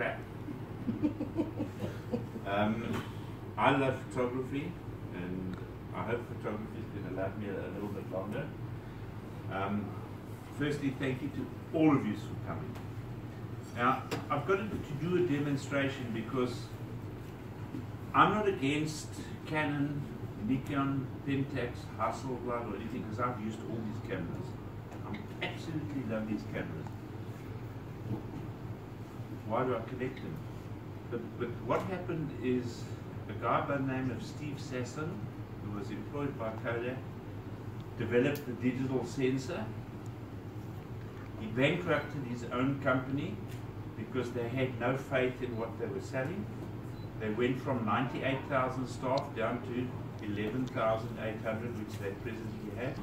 crap. um, I love photography, and I hope photography is going to love me a, a little bit longer. Um, firstly, thank you to all of you for coming. Now, I've got to, to do a demonstration because I'm not against Canon, Nikon, Pentax, Hasselblad or anything because I've used all these cameras. I absolutely love these cameras. Why do I collect them? But, but what happened is a guy by the name of Steve Sasson, who was employed by Kodak, developed the digital sensor. He bankrupted his own company because they had no faith in what they were selling. They went from 98,000 staff down to 11,800, which they presently have.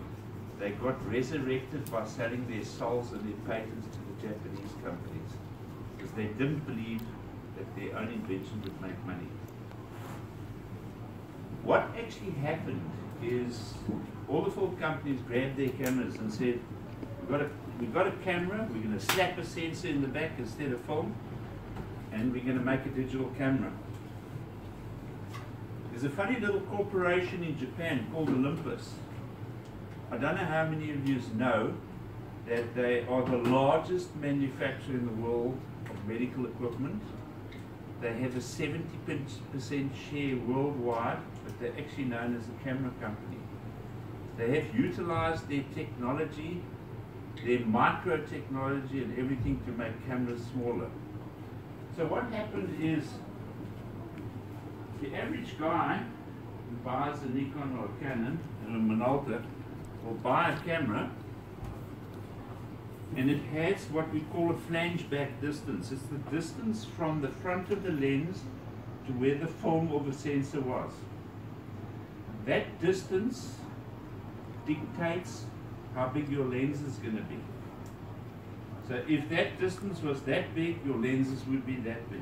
They got resurrected by selling their souls and their patents to the Japanese companies they didn't believe that their own invention would make money. What actually happened is all the four companies grabbed their cameras and said, we've got a, we've got a camera, we're going to slap a sensor in the back instead of film, and we're going to make a digital camera. There's a funny little corporation in Japan called Olympus. I don't know how many of you know that they are the largest manufacturer in the world medical equipment. They have a 70% share worldwide, but they're actually known as a camera company. They have utilized their technology, their micro technology and everything to make cameras smaller. So what happened is the average guy who buys a Nikon or a Canon and a Minolta will buy a camera and it has what we call a flange back distance. It's the distance from the front of the lens to where the film of the sensor was. That distance dictates how big your lens is going to be. So if that distance was that big, your lenses would be that big.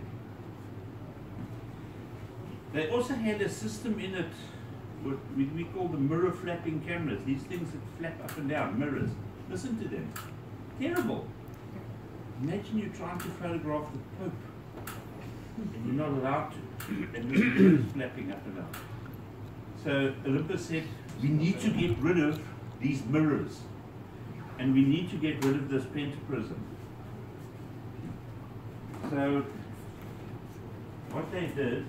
They also had a system in it, what we call the mirror flapping cameras. These things that flap up and down, mirrors. Listen to them. Terrible. Imagine you're trying to photograph the Pope and you're not allowed to, and flapping up and down. So Olympus said, we need to get rid of these mirrors and we need to get rid of this pentaprism. So what they did,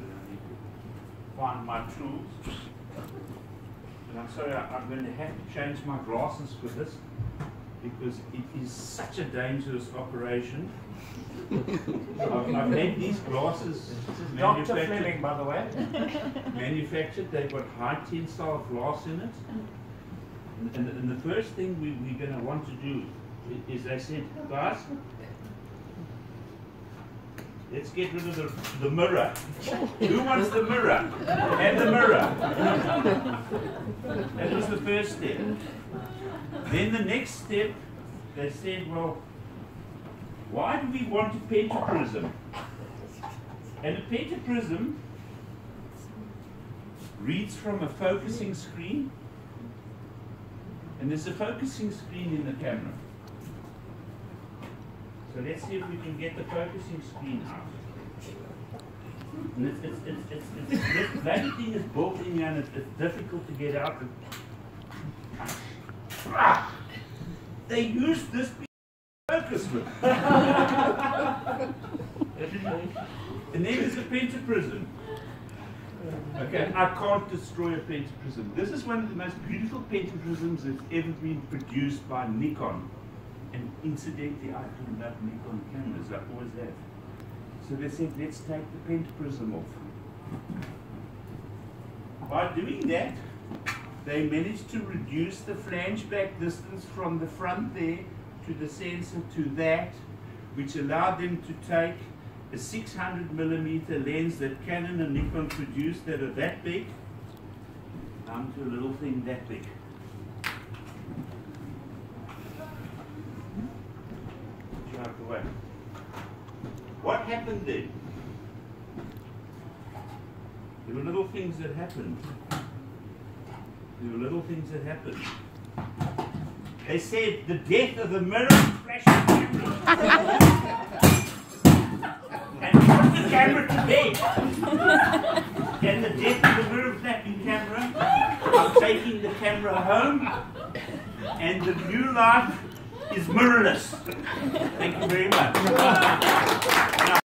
uh, find my tools. And I'm sorry, I, am going to have to change my glasses for this because it is such a dangerous operation. I've, I've, had these glasses Dr. Fleming, by the way. manufactured. They've got high tensile glass in it. And, and the first thing we, we're going to want to do is I said, guys, let's get rid of the, the mirror. Who wants the mirror? And the mirror. that was the first step. Then the next step, they said, well, why do we want a pentaprism? And a pentaprism reads from a focusing screen and there's a focusing screen in the camera. So let's see if we can get the focusing screen out. And it's, it's, it's, it's, it's, this bloody thing is built in here and it's, it's difficult to get out. They use this focus with. and then there's a pentaprism. Okay, I can't destroy a pentaprism. This is one of the most beautiful pentaprisms that's ever been produced by Nikon. And incidentally, I do love Nikon cameras, I always have. So they said, let's take the pentaprism off. By doing that, they managed to reduce the flange back distance from the front there to the sensor to that, which allowed them to take a 600 millimeter lens that Canon and Nikon produced that are that big down to a little thing that big. Out the way. What happened then? There were little things that happened. There were little things that happened. They said the death of the mirror camera. And this camera to bed. and the death of the mirror flapping camera. I'm taking the camera home. And the new life is mirrorless. Thank you very much.